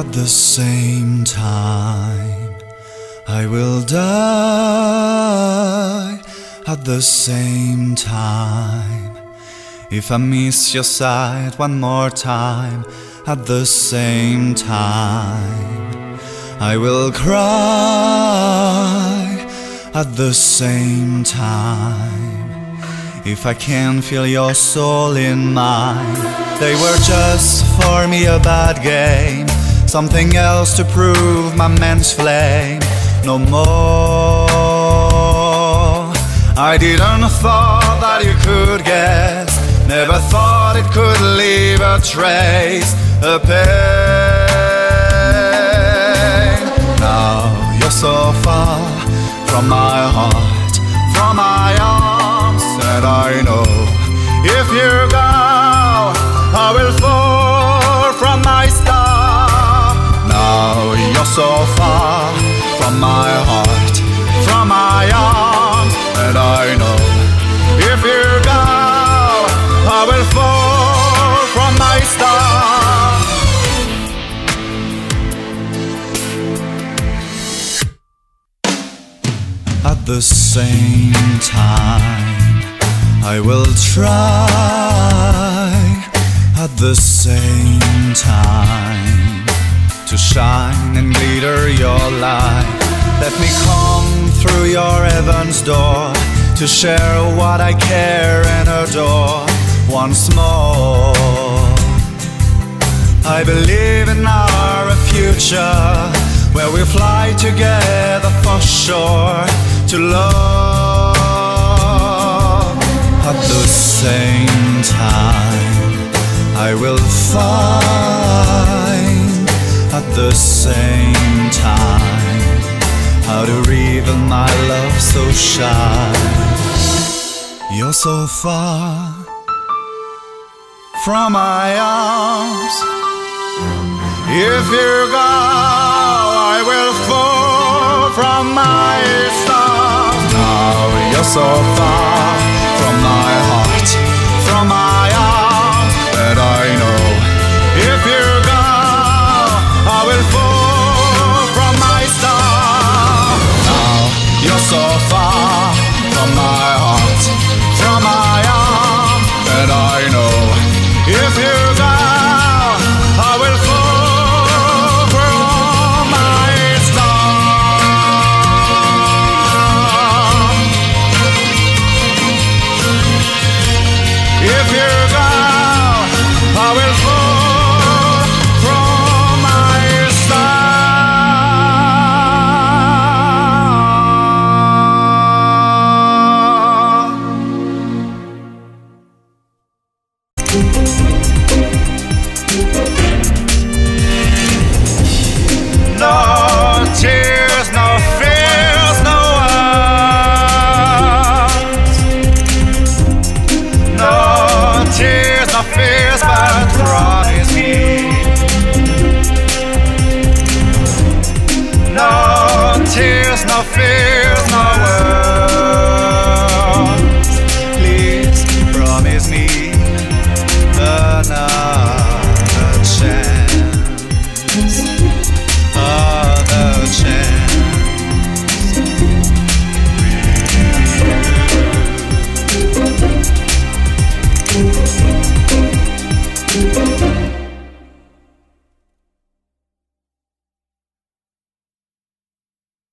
At the same time, I will die. At the same time, if I miss your sight one more time, at the same time, I will cry. At the same time, if I can feel your soul in mine, they were just for me a bad game. Something else to prove my man's flame. No more. I didn't thought that you could guess. Never thought it could leave a trace, a pain. Now you're so far from my heart, so far from my heart, from my arms, and I know if you go, I will fall from my star. At the same time, I will try at the same time to shine and glitter your light. Let me come through your heaven's door to share what I care and adore once more. I believe in our future where we fly together for sure to love at the same time. I will find the same time how to reveal my love so shy. You're so far from my arms. If you go, I will fall from my stars. Now you're so far no fears, but promise me. No tears, no fears.